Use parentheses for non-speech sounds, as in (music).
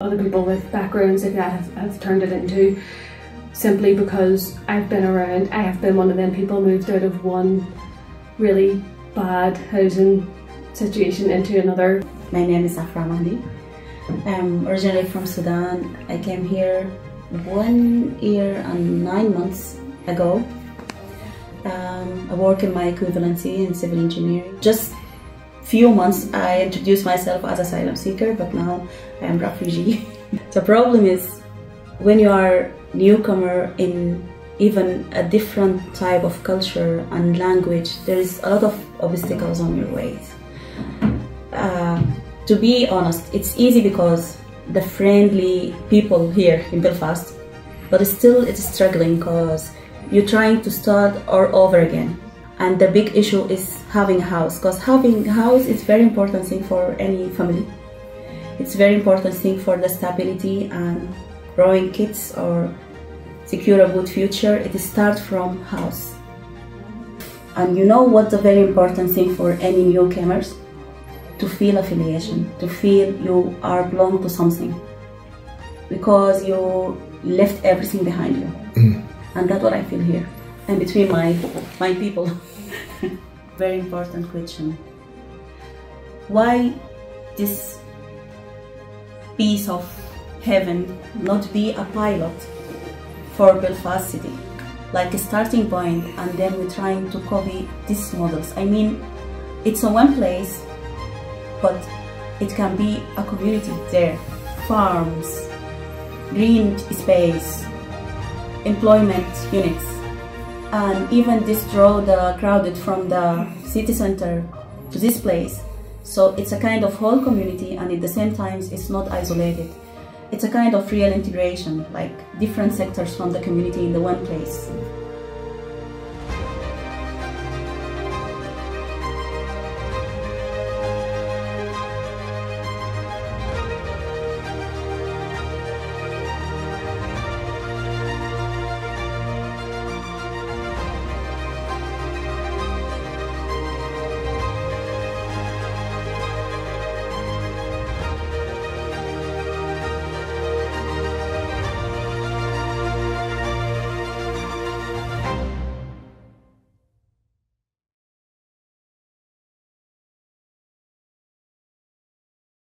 Other people with backgrounds like that have, have turned it into simply because I've been around, I have been one of them people moved out of one really bad housing situation into another. My name is Afra Mahdi. I'm originally from Sudan. I came here one year and nine months ago. Um, I work in my equivalency in civil engineering. Just few months I introduced myself as asylum seeker, but now I am refugee. (laughs) the problem is when you are newcomer in even a different type of culture and language, there is a lot of obstacles on your way. Uh, to be honest, it's easy because the friendly people here in Belfast, but still it's struggling because you're trying to start all over again. And the big issue is having a house, because having a house is very important thing for any family. It's very important thing for the stability and growing kids or secure a good future, it starts from house. And you know what's a very important thing for any newcomers? To feel affiliation, to feel you are belong to something. Because you left everything behind you. Mm. And that's what I feel here. And between my my people. (laughs) very important question. Why this piece of heaven not be a pilot for Belfast City, like a starting point, and then we're trying to copy these models. I mean, it's a one place, but it can be a community there, farms, green space, employment units, and even this draw the crowded from the city center to this place. So it's a kind of whole community, and at the same time, it's not isolated. It's a kind of real integration, like different sectors from the community in the one place.